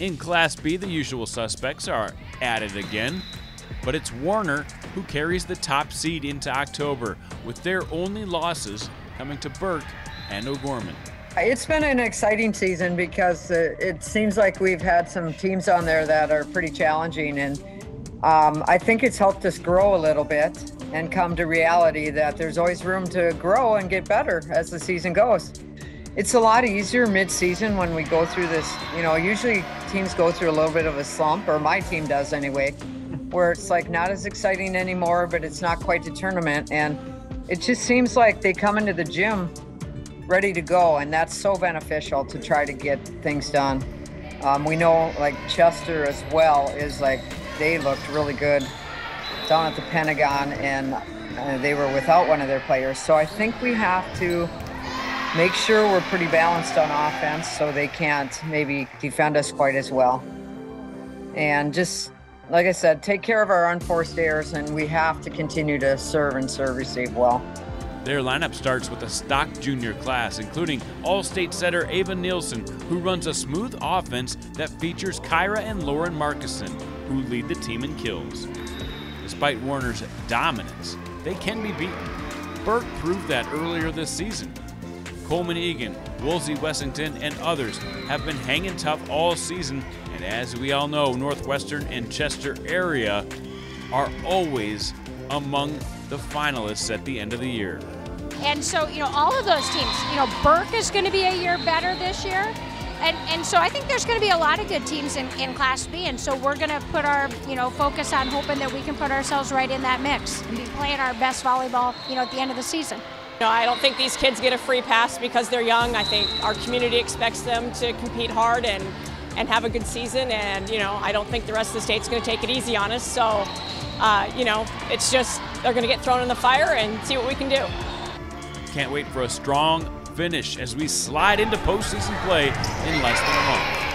In Class B, the usual suspects are at it again, but it's Warner who carries the top seed into October, with their only losses coming to Burke and O'Gorman. It's been an exciting season because uh, it seems like we've had some teams on there that are pretty challenging, and um, I think it's helped us grow a little bit and come to reality that there's always room to grow and get better as the season goes. It's a lot easier mid-season when we go through this. You know, usually teams go through a little bit of a slump, or my team does anyway, where it's like not as exciting anymore, but it's not quite the tournament, and it just seems like they come into the gym ready to go, and that's so beneficial to try to get things done. Um, we know like Chester as well is like they looked really good down at the Pentagon, and uh, they were without one of their players. So I think we have to make sure we're pretty balanced on offense so they can't maybe defend us quite as well. And just like I said, take care of our unforced errors, and we have to continue to serve and serve receive well. Their lineup starts with a stock junior class, including All State setter Ava Nielsen, who runs a smooth offense that features Kyra and Lauren Markison, who lead the team in kills. Despite Warner's dominance, they can be beaten. Burke proved that earlier this season. Colman-Egan, Woolsey Wessington, and others have been hanging tough all season, and as we all know, Northwestern and Chester area are always among the finalists at the end of the year. And so, you know, all of those teams, you know, Burke is going to be a year better this year. And, and so I think there's going to be a lot of good teams in, in Class B, and so we're going to put our you know focus on hoping that we can put ourselves right in that mix and be playing our best volleyball you know at the end of the season. You know, I don't think these kids get a free pass because they're young. I think our community expects them to compete hard and and have a good season. And you know, I don't think the rest of the state's going to take it easy on us. So, uh, you know, it's just they're going to get thrown in the fire and see what we can do. Can't wait for a strong finish as we slide into postseason play in less than a month.